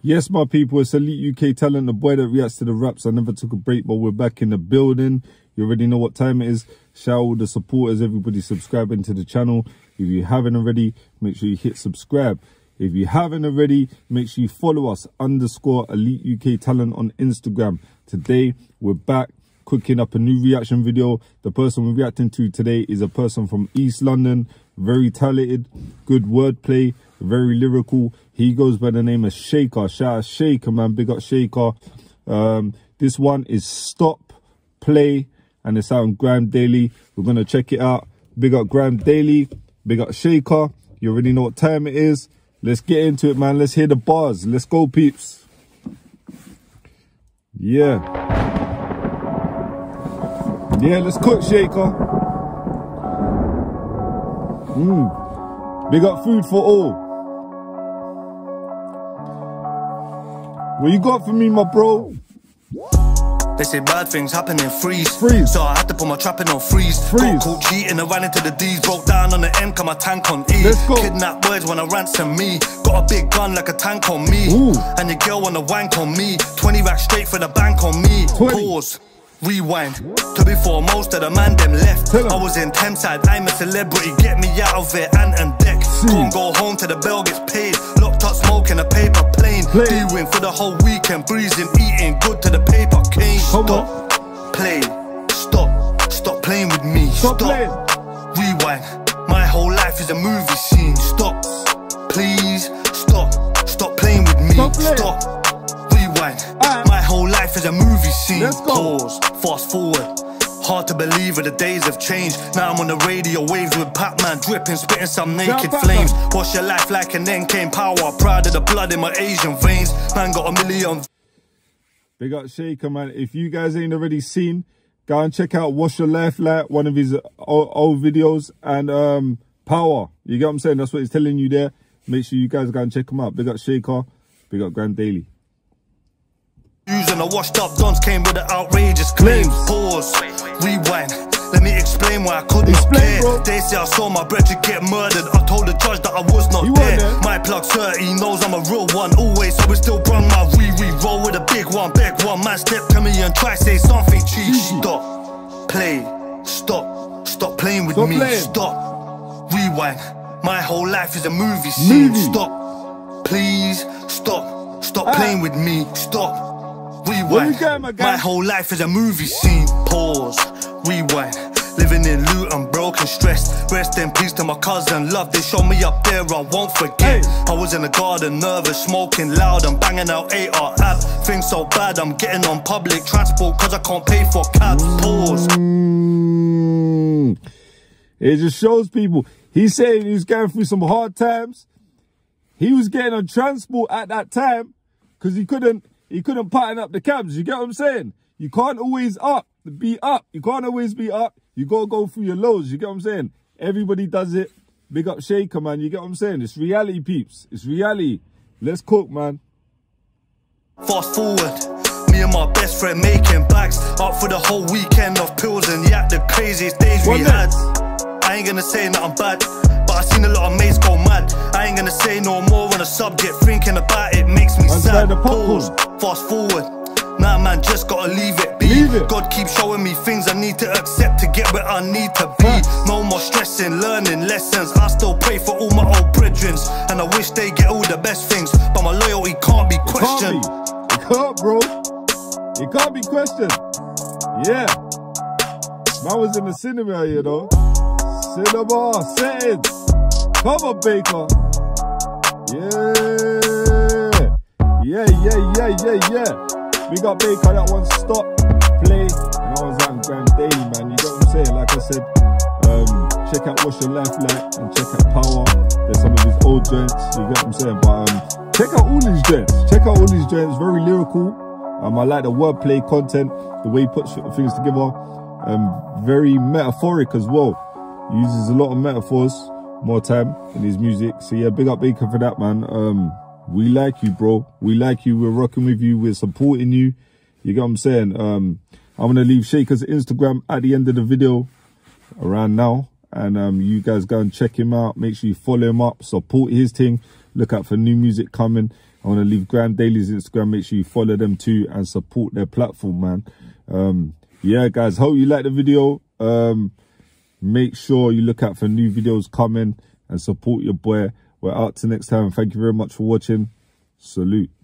Yes, my people, it's Elite UK Talent, the boy that reacts to the raps. I never took a break, but we're back in the building. You already know what time it is. Shout out the supporters, everybody subscribing to the channel. If you haven't already, make sure you hit subscribe. If you haven't already, make sure you follow us, underscore Elite UK Talent on Instagram. Today, we're back cooking up a new reaction video. The person we're reacting to today is a person from East London, very talented, good wordplay, very lyrical. He goes by the name of Shaker. Shout out Shaker, man. Big up Shaker. Um, this one is Stop, Play, and it's out on GRM Daily. We're going to check it out. Big up GRM Daily. Big up Shaker. You already know what time it is. Let's get into it, man. Let's hear the bars. Let's go, peeps. Yeah. Yeah, let's cook, Shaker. Mmm. Big up food for all. What you got for me, my bro? They say bad things happen in freeze. Freeze. So I had to put my trapping on freeze. Freeze. Got caught cheating and ran into the D's. Broke down on the M, cut my tank on E. Let's go. Kidnap birds when I ransom me. Got a big gun like a tank on me. Ooh. And your girl wanna wank on me. 20 racks straight for the bank on me. 20. Pause. Rewind. To before most of the man them left. I was in Thameside, I'm a celebrity. Get me out of it, and and deck. Can't go home till the bell gets paid. Locked up smoking a paper plane. Doing for the whole weekend. Breezing, eating good to the paper. Come Stop. Play. Stop. Stop playing with me. Stop playing. Rewind. My whole life is a movie scene. Stop. Please. Stop. Stop playing with me. Stop playing. Rewind. Alright. My whole life is a movie scene. Let's go. Pause. Fast forward. Hard to believe that the days have changed. Now I'm on the radio waves with Pac-Man dripping, spitting some naked flames. Wash your life like an then came power. Proud of the blood in my Asian veins. Man got a million Big up Shaker, man. If you guys ain't already seen, go and check out What's Your Life Like, one of his old, old videos, and um, Power. You get what I'm saying? That's what he's telling you there. Make sure you guys go and check him out. Big up Shaker. Big up GRM Daily. And the washed up dons came with the outrageous claims. Pause, rewind. Let me explain why I could not Explain, care. bro. They say I saw my brother get murdered. I told the judge that I was not there. there. My plug 30 knows I'm a real one always, so we still brung my wee wee roll with a big one, big one. Man, step to me and try say something cheeky. Stop, play, stop, stop playing with Stop me. playing. Stop, rewind. My whole life is a movie scene. Movie. Stop, please, stop, stop Ah. playing with me. Stop. Rewind. my whole life is a movie scene. Pause. Rewind. Living in loot, I'm broken, stressed. Rest in peace to my cousin. Love, they show me up there, I won't forget. Hey. I was in the garden, nervous, smoking loud. I'm banging out AR app. Things so bad, I'm getting on public transport cause I can't pay for cabs. Pause. Mm. It just shows people. He's saying he was going through some hard times. He was getting on transport at that time because he couldn't he couldn't pattern up the cabs. You get what I'm saying? You can't always up be up. You can't always be up. You gotta go through your lows. You get what I'm saying? Everybody does it. Big up Shaker, man. You get what I'm saying? It's reality, peeps. It's reality. Let's cook, man. Fast forward, me and my best friend making bags up for the whole weekend of pills and yak, the craziest days we One had. I ain't gonna say nothing bad, I seen a lot of mates go mad. I ain't gonna say no more on the subject, thinking about it makes me Man's sad. Pause, fast forward. Nah, man, just gotta leave it be. Leave it. God keeps showing me things I need to accept to get where I need to be. Facts. No more stressing, learning lessons. I still pray for all my old brethren, and I wish they get all the best things. But my loyalty can't be Can't questioned. be. It can't, bro. It can't be questioned. Yeah. Man was in the cinema, you know. Cinema, setting. Come on, Baker. Yeah. Yeah, yeah, yeah, yeah, yeah. We got Baker, that one stop, play. And that one's out in GRM Daily, man. You get what I'm saying? Like I said, um, check out What's Your Life Like and check out Power. There's some of his old joints, you get what I'm saying? But um, check out all these joints. Check out all these joints, very lyrical. Um, I like the wordplay content, the way he puts things together. Um, very metaphoric as well. He uses a lot of metaphors, more time in his music. So yeah, big up Baker for that, man. Um, we like you, bro. We like you. We're rocking with you. We're supporting you. You get what I'm saying? Um, I'm gonna leave Shaker's Instagram at the end of the video around now. And um, you guys go and check him out. Make sure you follow him up, support his thing. Look out for new music coming. I want to leave GRM Daily's Instagram. Make sure you follow them too and support their platform, man. Um, yeah, guys, hope you like the video. Um, make sure you look out for new videos coming and support your boy. We're out to next time. Thank you very much for watching. Salute.